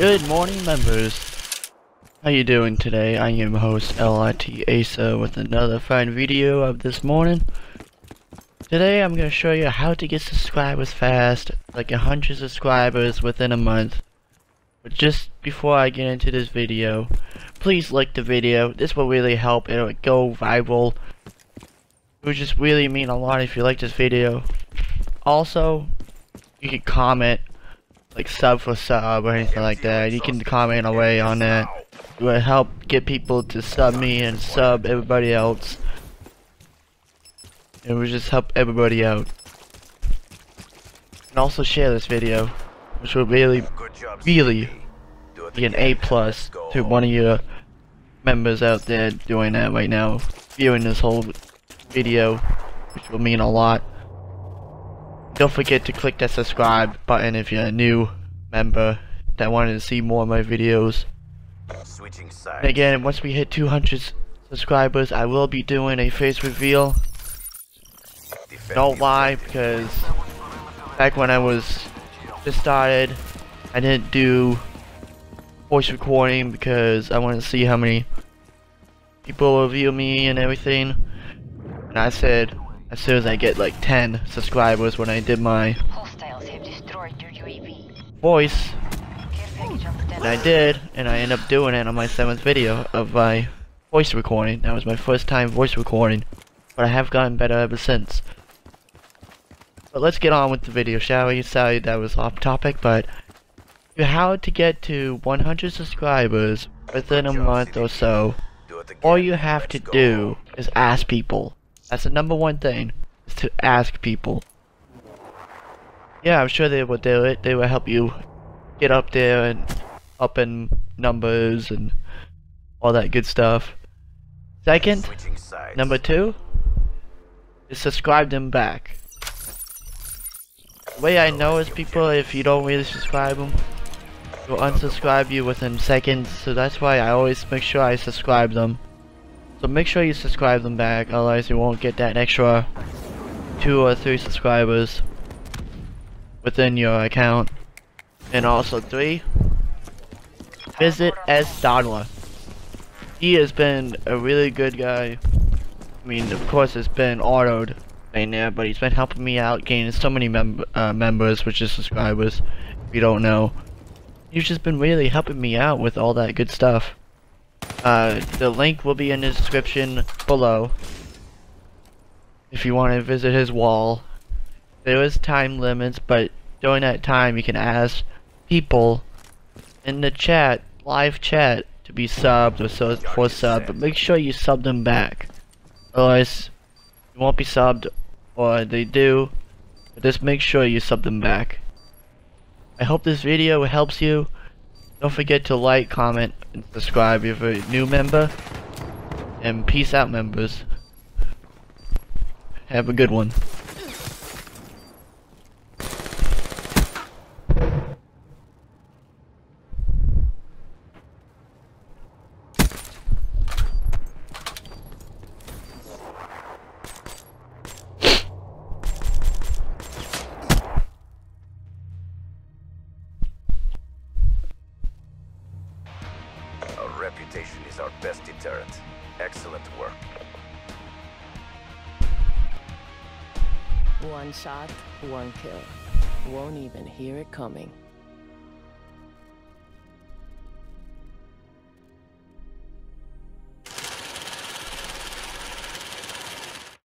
Good morning members. How you doing today? I am host LIT Asa with another fine video of this morning. Today I'm going to show you how to get subscribers fast, like a hundred subscribers within a month. But just before I get into this video, please like the video. This will really help. It'll go viral. It would just really mean a lot if you like this video. Also, you can comment like sub for sub or anything like that. You can comment away on that. It will help get people to sub me and sub everybody else. It will just help everybody out. And also share this video, which will really, really be an A plus to one of your members out there doing that right now, viewing this whole video, which will mean a lot. Don't forget to click that subscribe button if you're a new member that wanted to see more of my videos. And again, once we hit 200 subscribers, I will be doing a face reveal. Don't lie, because back when I was just started, I didn't do voice recording because I wanted to see how many people will view me and everything. And I said, as soon as I get like 10 subscribers when I did my voice. And I did, and I ended up doing it on my 7th video of my voice recording. That was my first time voice recording. But I have gotten better ever since. But let's get on with the video, shall we? Sorry that was off topic, but how to get to 100 subscribers within a month or so, all you have to do is ask people. That's the number one thing, is to ask people. Yeah, I'm sure they will do it. They will help you get up there and up in numbers and all that good stuff. Second, number two, is subscribe them back. The way I know is people, if you don't really subscribe them, will unsubscribe you within seconds, so that's why I always make sure I subscribe them. So make sure you subscribe them back, otherwise you won't get that extra two or three subscribers within your account. And also three, visit sDoddler. He has been a really good guy. I mean, of course it's been autoed in there, but he's been helping me out, gaining so many mem uh, members, which is subscribers, if you don't know. He's just been really helping me out with all that good stuff. Uh, the link will be in the description below. If you want to visit his wall. There is time limits, but during that time you can ask people in the chat, live chat, to be subbed or so for sub, but make sure you sub them back. Otherwise, you won't be subbed, or they do, but just make sure you sub them back. I hope this video helps you. Don't forget to like, comment, and subscribe if you're a new member. And peace out, members. Have a good one. Reputation is our best deterrent. Excellent work. One shot, one kill. Won't even hear it coming.